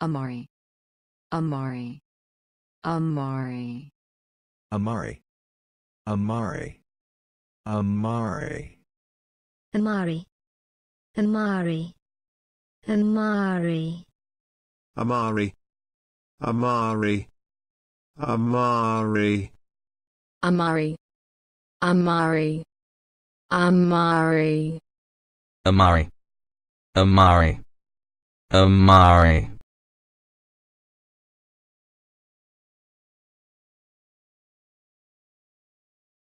Amari. Amari. Amari. Amari. Amari. Amari. Amari. Amari. Amari. Amari. Amari. Amari. Amari. Amari. Amari. Amari. Amari. Amari.